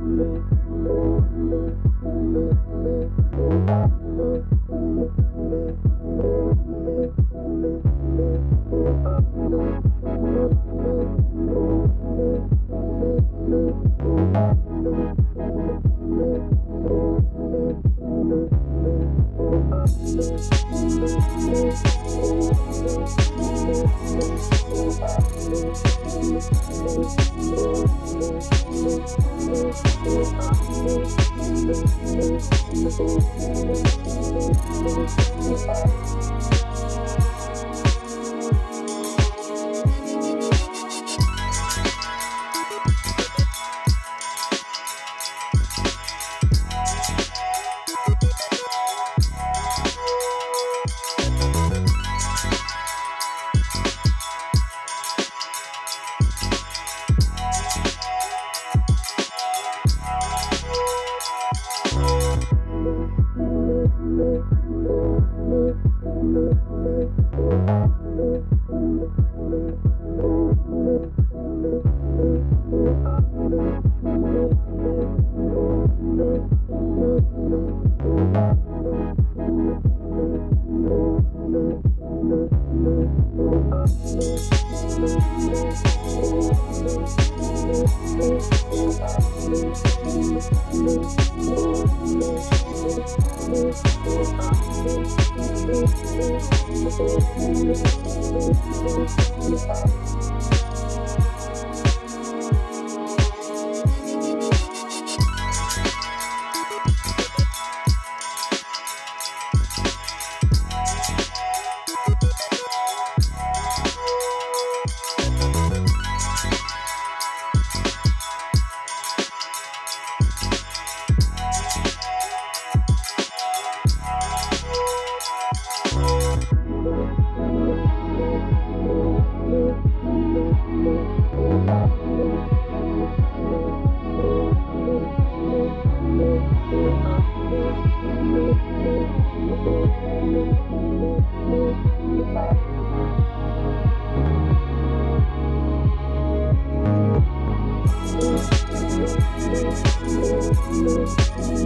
Oh, oh, Thank Thank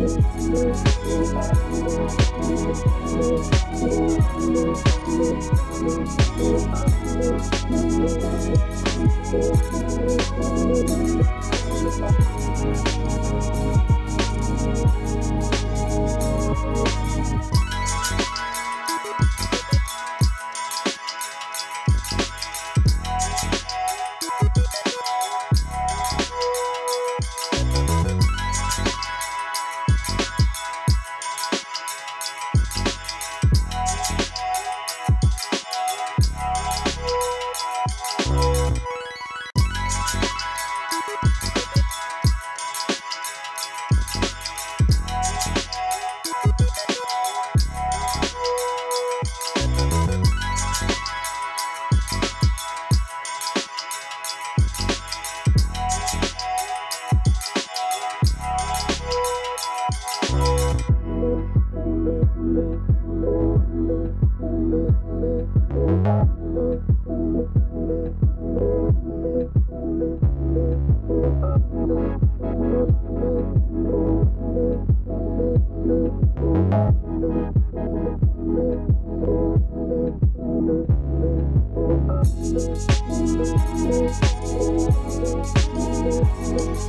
Thank you.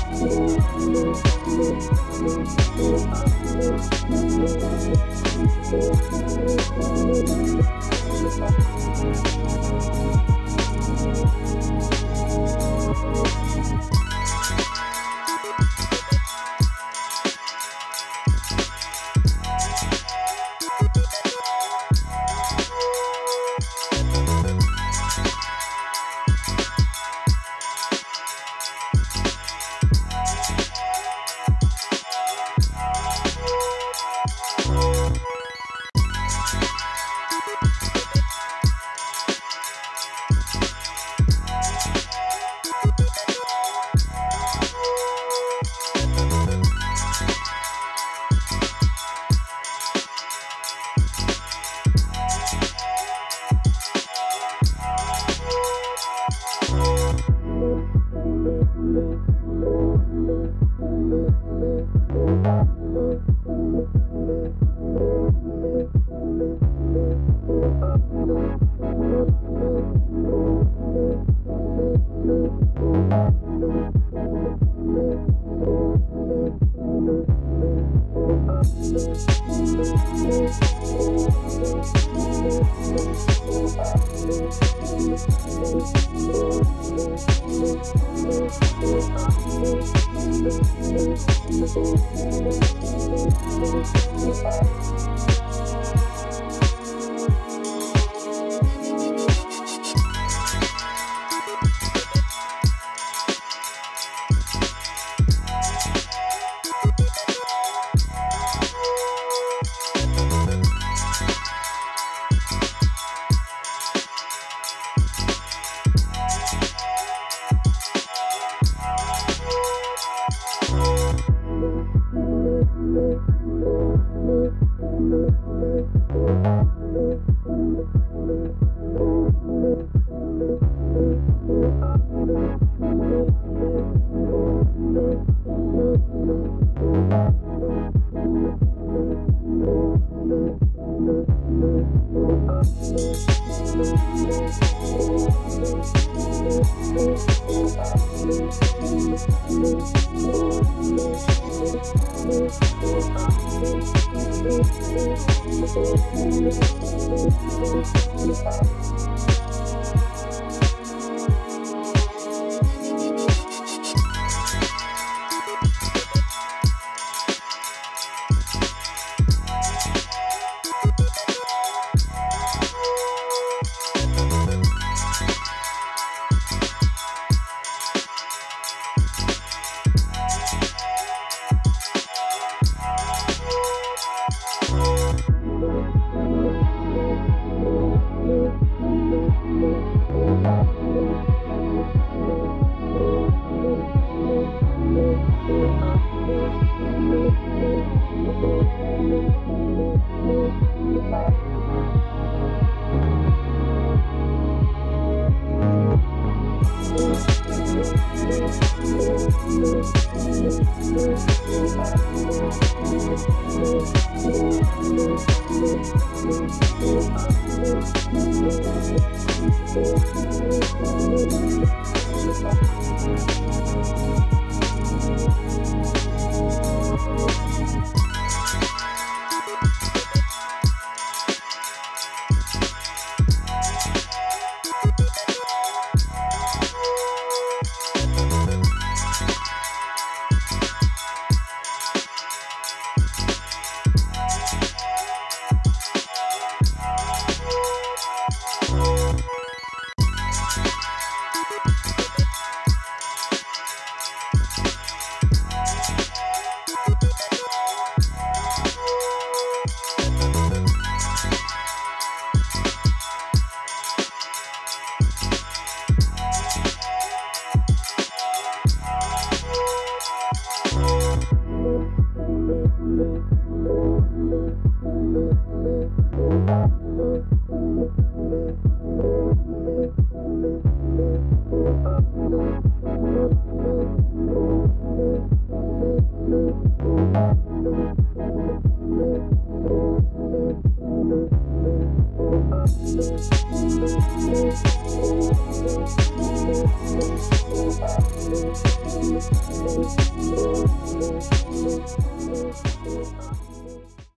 Thank Thank you.